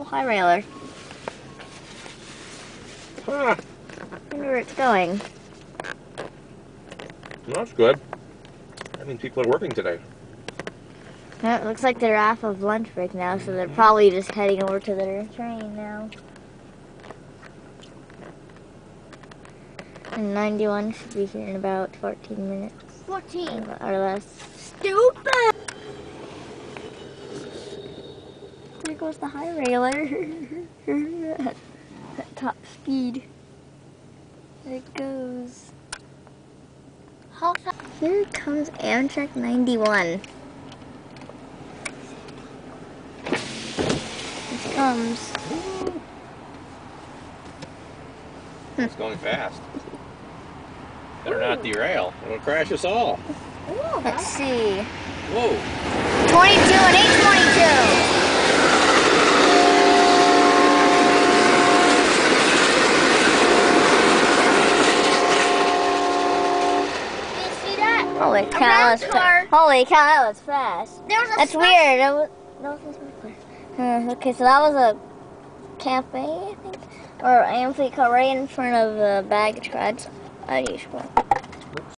Little high railer. Ah, wonder where it's going. that's good. I mean, people are working today. No, it looks like they're off of lunch break now, so they're probably just heading over to their train now. And 91 should be here in about 14 minutes 14. or less. Stupid. There goes the high railer at, at top speed. There it goes. How fast? Here comes Amtrak 91. It comes. It's going fast. Better not derail. It'll crash us all. Let's see. Whoa. 22 and 822. Did you see that? Holy cow, that was round car. fa- Holy cow, that was fast. There was a That's weird. That was, that was uh, okay, so that was a cafe, I think, or amphitheater right in front of the baggage clads. How do you scroll?